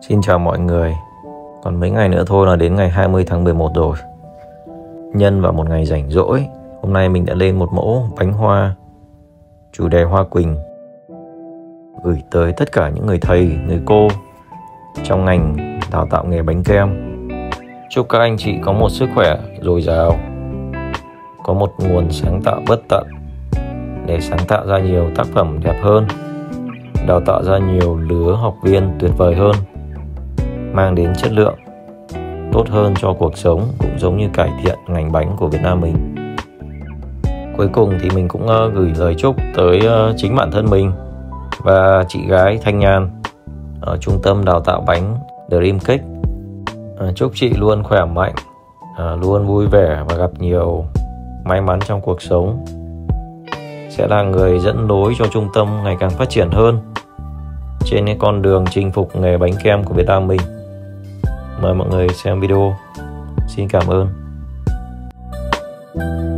Xin chào mọi người. Còn mấy ngày nữa thôi là đến ngày 20 tháng 11 rồi. Nhân vào một ngày rảnh rỗi Hôm nay mình đã lên một mẫu bánh hoa Chủ đề Hoa Quỳnh Gửi tới tất cả những người thầy, người cô Trong ngành đào tạo nghề bánh kem. Chúc các anh chị có một sức khỏe dồi dào Có một nguồn sáng tạo bất tận Để sáng tạo ra nhiều tác phẩm đẹp hơn Đào tạo ra nhiều lứa học viên tuyệt vời hơn mang đến chất lượng tốt hơn cho cuộc sống cũng giống như cải thiện ngành bánh của Việt Nam mình. Cuối cùng thì mình cũng ờ, gửi lời chúc tới ờ, chính bản thân mình và chị gái Thanh Nhan ở trung tâm đào tạo bánh Dream Cake. Ờ, chúc chị luôn khỏe mạnh, luôn vui vẻ và gặp nhiều may mắn trong cuộc sống. Sẽ là người dẫn lối cho trung tâm ngày càng phát triển hơn trên cái con đường chinh phục nghề bánh kem của Việt Nam mình mời mọi người xem video. Xin cảm ơn. Música